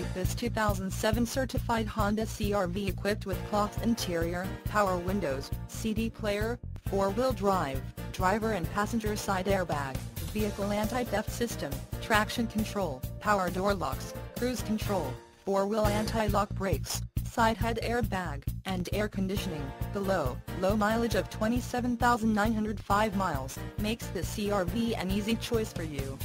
like this 2007 certified Honda CRV equipped with cloth interior, power windows, CD player, four-wheel drive, driver and passenger side airbag, vehicle anti-theft system, traction control, power door locks, cruise control, four-wheel anti-lock brakes, side head airbag, and air conditioning. The low, low mileage of 27,905 miles makes the CRV an easy choice for you.